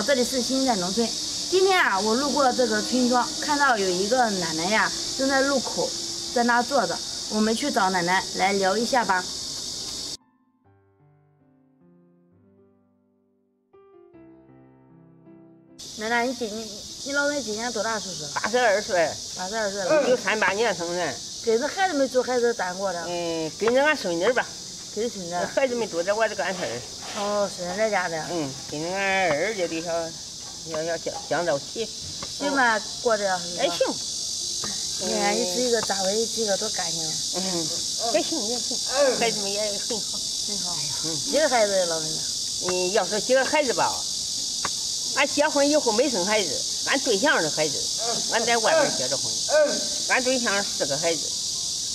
好，这里是新在农村。今天啊，我路过这个村庄，看到有一个奶奶呀，正在路口在那坐着。我们去找奶奶来聊一下吧。奶奶，你今你你老人今年多大岁数？八十二岁，八十二岁了。一九三八年生人。跟着孩子们住孩子单过的？嗯，跟着俺孙女吧。跟孙女。孩子们都在我这干事儿。哦，孙女在家的。嗯，跟着俺儿子的小，要要将将到齐。行吧，过得还行。你看你这个单位这个多干净。嗯，也行也行，孩子们也很好。很好。嗯。几个孩子，老人家？嗯，要说几个孩子吧，俺结婚以后没生孩子，俺对象的孩子，俺在外边结的婚。俺对象四个孩子，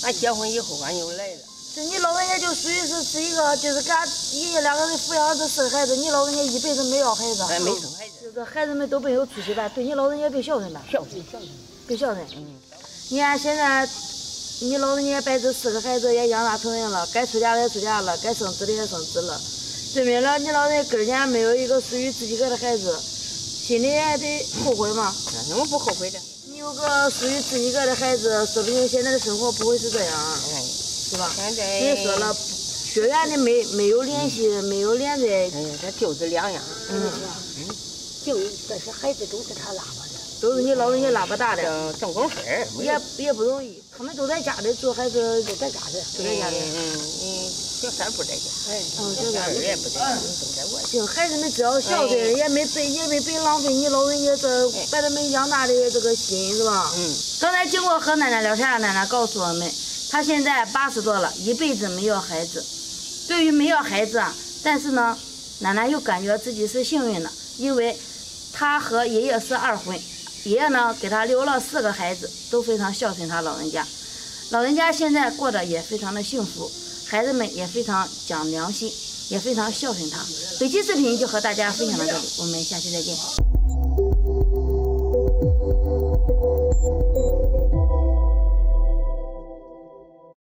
俺结婚以后俺又来了。这你老人家就属于是是一个，就是给俺爷爷两个人抚养这四个孩子，你老人家一辈子没要孩子。哎，没生孩子。就是孩子们都没有出息吧？对你老人家别孝顺吧？孝顺孝顺，别孝顺。嗯。你看现在，你老人家把这四个孩子也养大成人了，该出嫁的也出嫁了，该生子的也生子了，证明了你老人家根儿家没有一个属于自己个的孩子，心里也得后悔嘛。那怎么不后悔的？你有个属于自己个的孩子，说不定现在的生活不会是这样。哎。是吧？人说了，血缘的没没有联系，没有连在。哎呀，这就是两样。嗯嗯，就这些孩子都是他拉拔的，都是你老人家拉拔大的。挣挣工分也也不容易。他们都在家里做孩子，都在家里，都在家里。嗯嗯，小三不在家。哎，小三二也不在家，都在外。行，孩子们只要孝顺，也没白也没白浪费你老人家这把他们养大的这个心，是吧？嗯。刚才经过和奶奶聊天，奶奶告诉我们。他现在八十多了，一辈子没要孩子。对于没要孩子啊，但是呢，奶奶又感觉自己是幸运的，因为他和爷爷是二婚，爷爷呢给他留了四个孩子，都非常孝顺他老人家。老人家现在过得也非常的幸福，孩子们也非常讲良心，也非常孝顺他。本期视频就和大家分享到这里，我们下期再见。